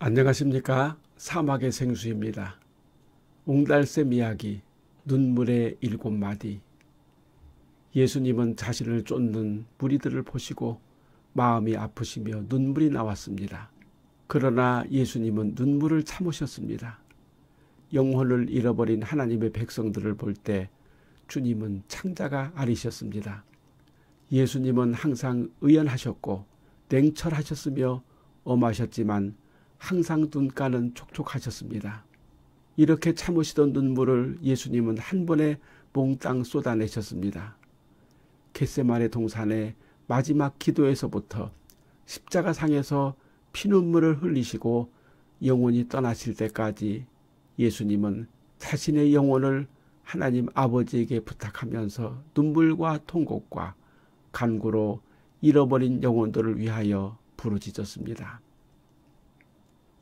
안녕하십니까 사막의 생수입니다. 옹달샘 이야기 눈물의 일곱 마디 예수님은 자신을 쫓는 무리들을 보시고 마음이 아프시며 눈물이 나왔습니다. 그러나 예수님은 눈물을 참으셨습니다. 영혼을 잃어버린 하나님의 백성들을 볼 때 주님은 창자가 아니셨습니다. 예수님은 항상 의연하셨고 냉철하셨으며 엄하셨지만 항상 눈가는 촉촉하셨습니다. 이렇게 참으시던 눈물을 예수님은 한 번에 몽땅 쏟아내셨습니다. 겟세만의 동산의 마지막 기도에서부터 십자가 상에서 피눈물을 흘리시고 영혼이 떠나실 때까지 예수님은 자신의 영혼을 하나님 아버지에게 부탁하면서 눈물과 통곡과 간구로 잃어버린 영혼들을 위하여 부르짖었습니다.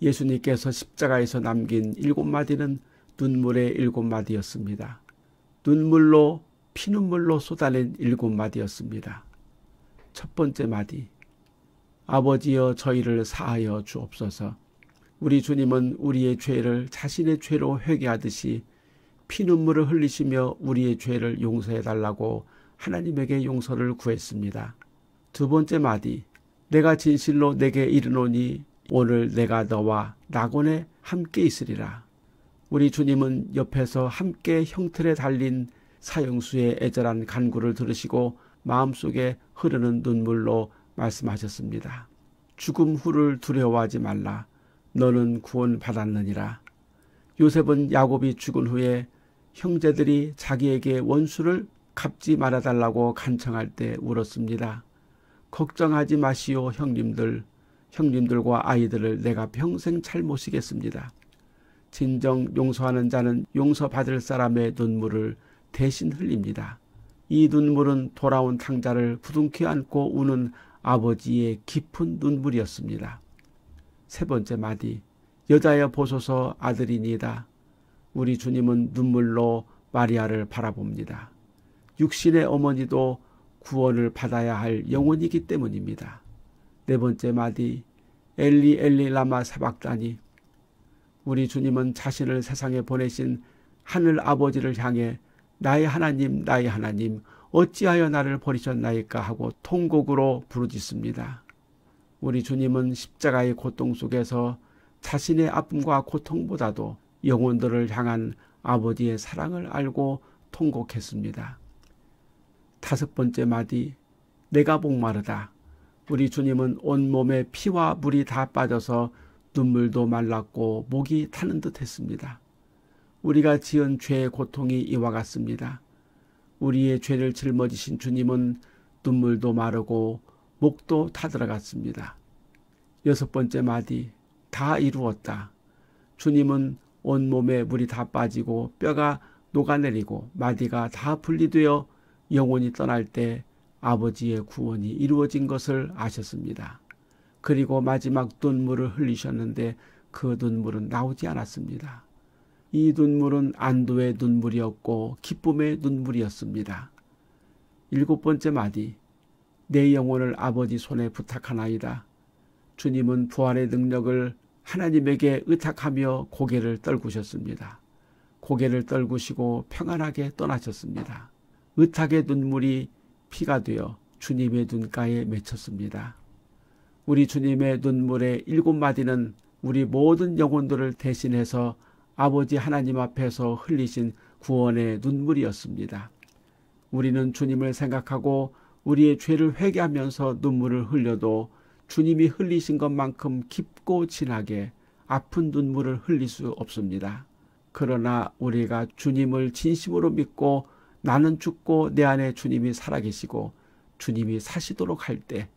예수님께서 십자가에서 남긴 일곱 마디는 눈물의 일곱 마디였습니다. 눈물로 피눈물로 쏟아낸 일곱 마디였습니다. 첫 번째 마디 아버지여 저희를 사하여 주옵소서 우리 주님은 우리의 죄를 자신의 죄로 회개하듯이 피눈물을 흘리시며 우리의 죄를 용서해 달라고 하나님에게 용서를 구했습니다. 두 번째 마디 내가 진실로 내게 이르노니 오늘 내가 너와 낙원에 함께 있으리라. 우리 주님은 옆에서 함께 형틀에 달린 사형수의 애절한 간구를 들으시고 마음속에 흐르는 눈물로 말씀하셨습니다. 죽음 후를 두려워하지 말라. 너는 구원받았느니라. 요셉은 야곱이 죽은 후에 형제들이 자기에게 원수를 갚지 말아달라고 간청할 때 울었습니다. 걱정하지 마시오 형님들 형님들과 아이들을 내가 평생 잘 모시겠습니다. 진정 용서하는 자는 용서받을 사람의 눈물을 대신 흘립니다. 이 눈물은 돌아온 탕자를 부둥켜 안고 우는 아버지의 깊은 눈물이었습니다. 세 번째 마디 여자여 보소서 아들이니다. 우리 주님은 눈물로 마리아를 바라봅니다. 육신의 어머니도 구원을 받아야 할 영혼이기 때문입니다. 네 번째 마디 엘리 엘리 라마 사박다니 우리 주님은 자신을 세상에 보내신 하늘 아버지를 향해 나의 하나님 나의 하나님 어찌하여 나를 버리셨나이까 하고 통곡으로 부르짖습니다. 우리 주님은 십자가의 고통 속에서 자신의 아픔과 고통보다도 영혼들을 향한 아버지의 사랑을 알고 통곡했습니다. 다섯 번째 마디 내가 목마르다. 우리 주님은 온몸에 피와 물이 다 빠져서 눈물도 말랐고 목이 타는 듯 했습니다. 우리가 지은 죄의 고통이 이와 같습니다. 우리의 죄를 짊어지신 주님은 눈물도 마르고 목도 타들어갔습니다. 여섯 번째 마디 다 이루었다. 주님은 온몸에 물이 다 빠지고 뼈가 녹아내리고 마디가 다 분리되어 영혼이 떠날 때 아버지의 구원이 이루어진 것을 아셨습니다. 그리고 마지막 눈물을 흘리셨는데 그 눈물은 나오지 않았습니다. 이 눈물은 안도의 눈물이었고 기쁨의 눈물이었습니다. 일곱 번째 마디 내 영혼을 아버지 손에 부탁하나이다. 주님은 부활의 능력을 하나님에게 의탁하며 고개를 떨구셨습니다. 고개를 떨구시고 평안하게 떠나셨습니다. 의탁의 눈물이 피가 되어 주님의 눈가에 맺혔습니다. 우리 주님의 눈물의 일곱 마디는 우리 모든 영혼들을 대신해서 아버지 하나님 앞에서 흘리신 구원의 눈물이었습니다. 우리는 주님을 생각하고 우리의 죄를 회개하면서 눈물을 흘려도 주님이 흘리신 것만큼 깊고 진하게 아픈 눈물을 흘릴 수 없습니다. 그러나 우리가 주님을 진심으로 믿고 나는 죽고 내 안에 주님이 살아계시고 주님이 사시도록 할 때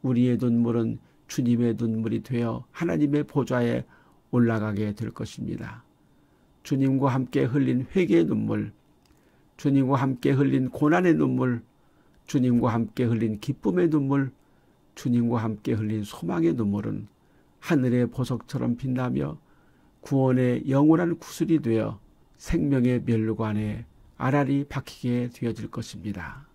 우리의 눈물은 주님의 눈물이 되어 하나님의 보좌에 올라가게 될 것입니다. 주님과 함께 흘린 회개의 눈물, 주님과 함께 흘린 고난의 눈물, 주님과 함께 흘린 기쁨의 눈물, 주님과 함께 흘린 소망의 눈물은 하늘의 보석처럼 빛나며 구원의 영원한 구슬이 되어 생명의 멸관에 알알이 박히게 되어질 것입니다.